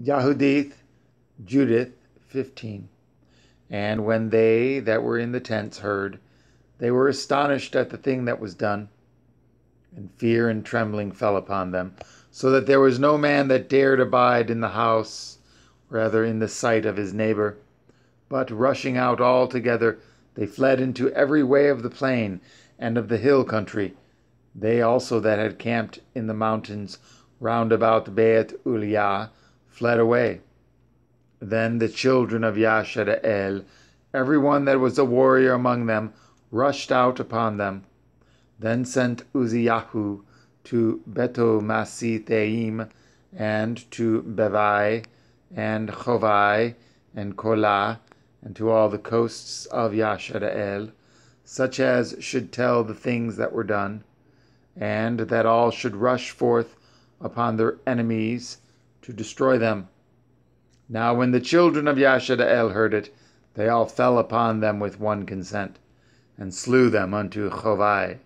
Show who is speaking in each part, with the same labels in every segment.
Speaker 1: Yahudith, Judith 15. And when they that were in the tents heard, they were astonished at the thing that was done, and fear and trembling fell upon them, so that there was no man that dared abide in the house, rather in the sight of his neighbor. But rushing out all together, they fled into every way of the plain and of the hill country. They also that had camped in the mountains round about Beit Uliah fled away. Then the children of Yashara'el, every one that was a warrior among them, rushed out upon them. Then sent Uzziyahu to Betomasithaim, and to Bevai, and Chovai, and Kolah, and to all the coasts of Yashara'el, such as should tell the things that were done, and that all should rush forth upon their enemies to destroy them. Now when the children of Yashara'el heard it, they all fell upon them with one consent, and slew them unto Chovai.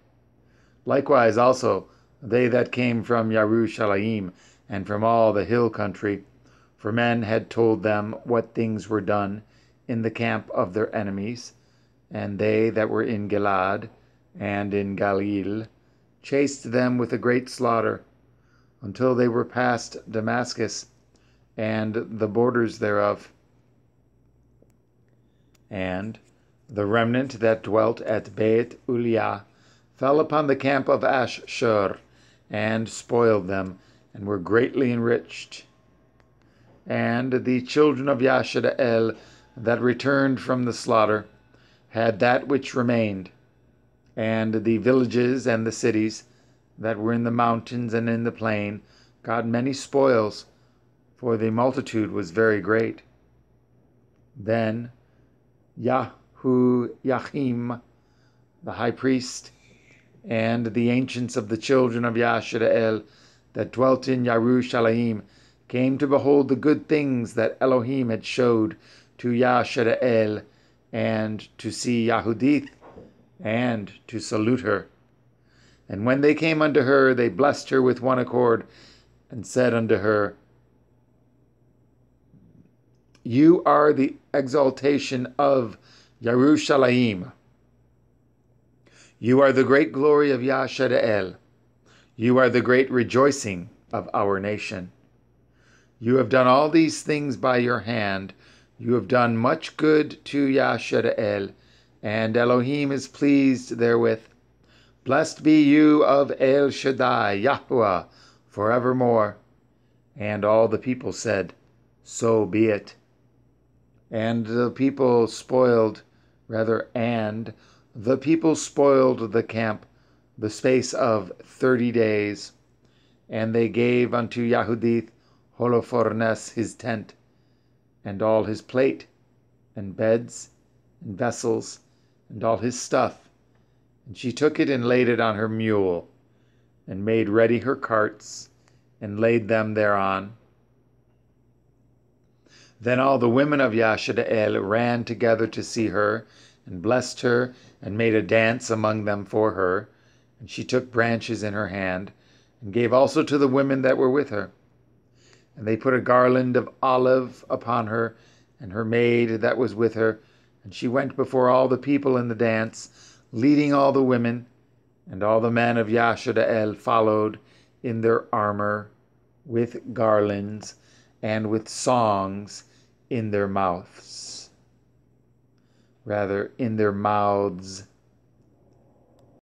Speaker 1: Likewise also they that came from Yarushalayim, and from all the hill country, for men had told them what things were done in the camp of their enemies, and they that were in Gilad and in Galil chased them with a great slaughter until they were past Damascus and the borders thereof. And the remnant that dwelt at Beit Uliah fell upon the camp of Ashshur, and spoiled them, and were greatly enriched. And the children of Yashara'el that returned from the slaughter had that which remained, and the villages and the cities that were in the mountains and in the plain got many spoils, for the multitude was very great. Then Yahu-Yahim, the high priest, and the ancients of the children of Yashara'el that dwelt in Yarushalayim came to behold the good things that Elohim had showed to Yashara'el, and to see Yahudith, and to salute her. And when they came unto her, they blessed her with one accord, and said unto her, You are the exaltation of Yerushalayim. You are the great glory of Yashara'el. You are the great rejoicing of our nation. You have done all these things by your hand. You have done much good to Yashara'el, and Elohim is pleased therewith. Blessed be you of El Shaddai, Yahweh, forevermore. And all the people said, So be it. And the people spoiled, rather, and the people spoiled the camp the space of thirty days. And they gave unto Yahudith Holofernes his tent, and all his plate, and beds, and vessels, and all his stuff. And she took it and laid it on her mule and made ready her carts, and laid them thereon. Then all the women of Yashara'el ran together to see her, and blessed her, and made a dance among them for her. And she took branches in her hand, and gave also to the women that were with her. And they put a garland of olive upon her, and her maid that was with her. And she went before all the people in the dance, leading all the women, and all the men of Yashara'el followed in their armor, with garlands, and with songs in their mouths. Rather, in their mouths.